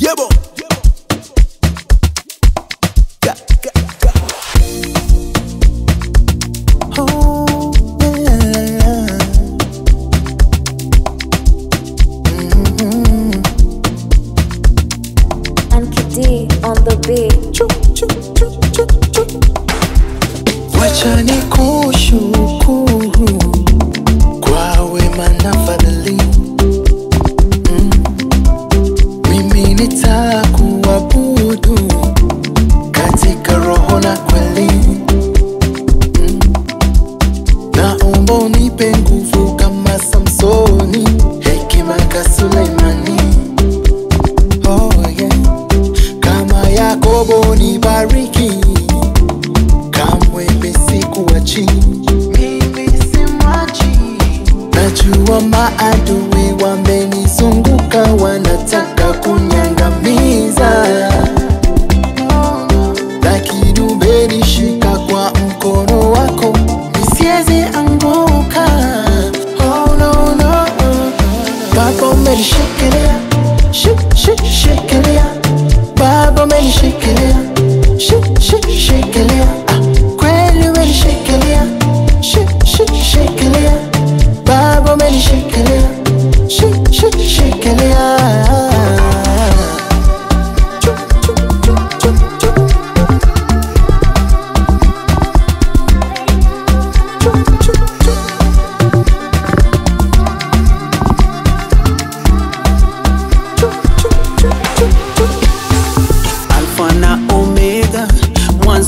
Yeah, bon. Yeah, yeah, yeah. Oh. on the beat. Wacha nikushukuru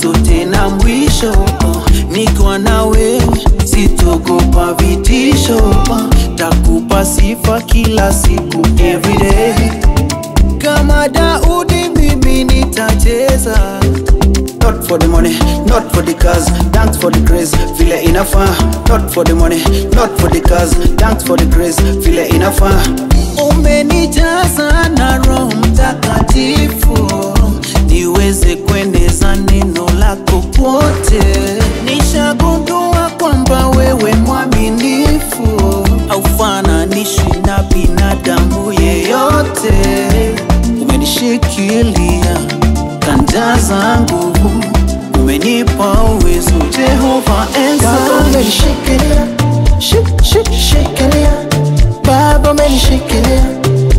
mwanzo tena mwisho. Nikiwa nawe sitogopa vitisho, takupa sifa kila siku everyday. Kama Daudi mimi nitacheza Not for the money, not for the cars, dance for the grace, vile inafaa. Not for the money, not for the cars, dance for the grace, vile inafaa. Umenijaza na Roho Mtakatifu, niweze kueneza umenishikilia kanja za nguvu, umenipa uwezo. Jehova Esa. Baba umenishikilia, shik shik shikilia, Baba umenishikilia,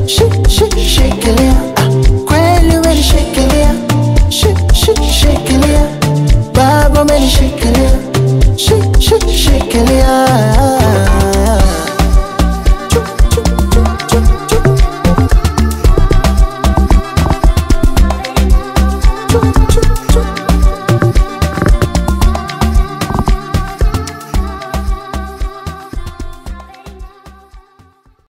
shik shik shikilia, ah, kweli umenishikilia, shik shik shikilia, Baba umenishikilia, shik shik shikilia.